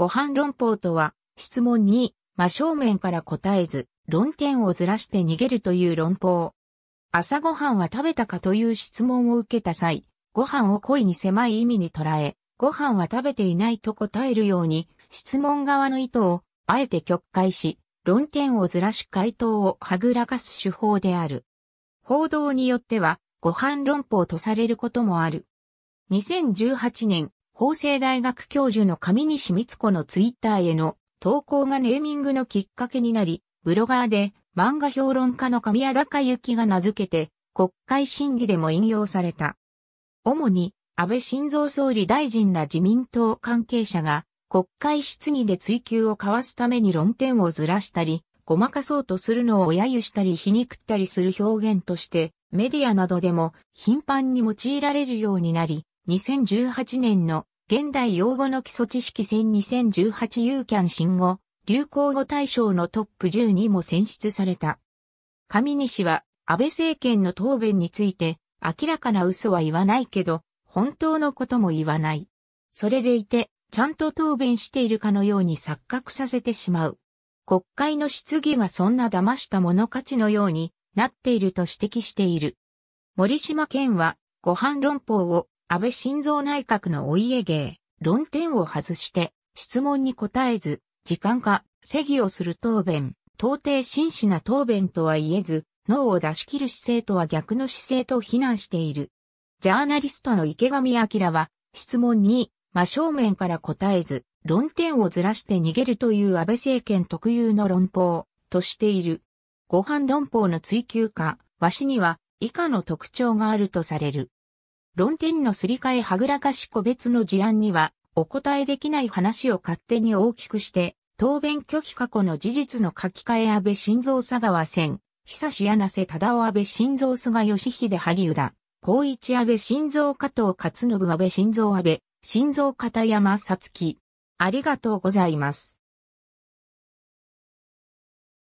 ご飯論法とは、質問に真正面から答えず、論点をずらして逃げるという論法。朝ごはんは食べたかという質問を受けた際、ご飯を恋に狭い意味に捉え、ご飯は食べていないと答えるように、質問側の意図をあえて曲解し、論点をずらし回答をはぐらかす手法である。報道によっては、ご飯論法とされることもある。2018年、法政大学教授の上西光子のツイッターへの投稿がネーミングのきっかけになり、ブロガーで漫画評論家の神谷高幸が名付けて国会審議でも引用された。主に安倍晋三総理大臣ら自民党関係者が国会質疑で追及を交わすために論点をずらしたり、ごまかそうとするのを揶揄したり皮肉ったりする表現としてメディアなどでも頻繁に用いられるようになり、2018年の現代用語の基礎知識戦2018ユーキャン新語、流行語大賞のトップ10にも選出された。上西は安倍政権の答弁について明らかな嘘は言わないけど、本当のことも言わない。それでいて、ちゃんと答弁しているかのように錯覚させてしまう。国会の質疑がそんな騙した物価値のようになっていると指摘している。森島県は、ご飯論法を安倍晋三内閣のお家芸、論点を外して、質問に答えず、時間化、正義をする答弁、到底真摯な答弁とは言えず、脳を出し切る姿勢とは逆の姿勢と非難している。ジャーナリストの池上彰は、質問に真正面から答えず、論点をずらして逃げるという安倍政権特有の論法、としている。ご飯論法の追求化、わしには以下の特徴があるとされる。論点のすり替えはぐらかし個別の事案には、お答えできない話を勝手に大きくして、答弁拒否過去の事実の書き換え安倍晋三佐川線、久し柳瀬忠夫安倍晋三菅義偉萩生田、高一安倍晋三加藤勝信安倍晋三安倍、晋三片山さつき。ありがとうございます。